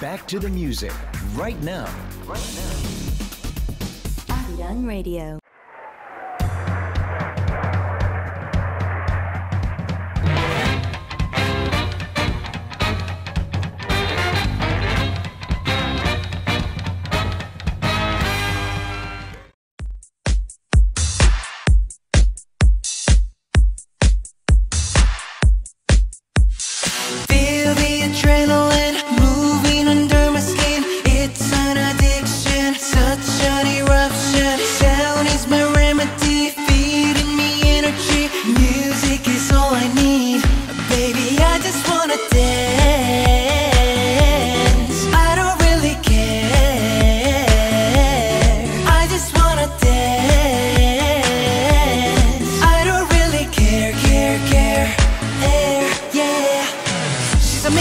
back to the music right now. Young Radio.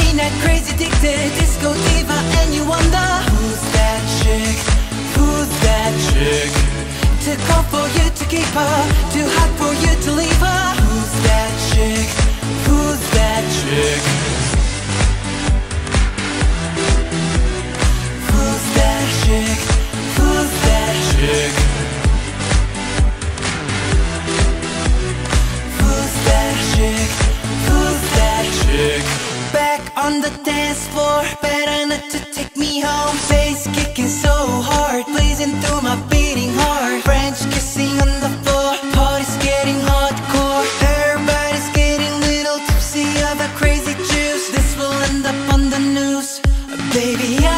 She's a crazy addicted disco diva and you wonder Who's that chick? Who's that chick? Too cold for you to keep her Too hot for you Back on the dance floor, better not to take me home. Bass kicking so hard, blazing through my beating heart. French kissing on the floor, party's getting hardcore. Everybody's getting little tipsy of that crazy juice. This will end up on the news. Baby, I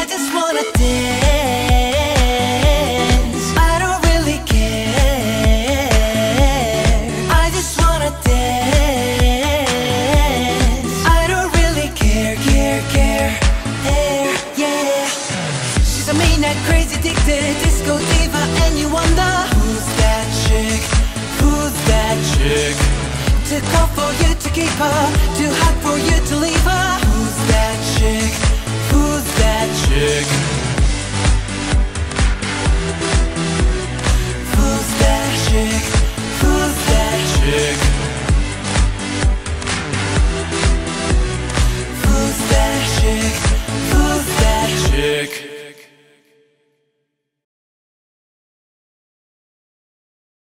Crazy addicted, disco diva And you wonder Who's that chick? Who's that chick? Too cold for you to keep her Too hot for you to leave her Who's that chick? Who's that chick? Who's that chick? Who's that chick?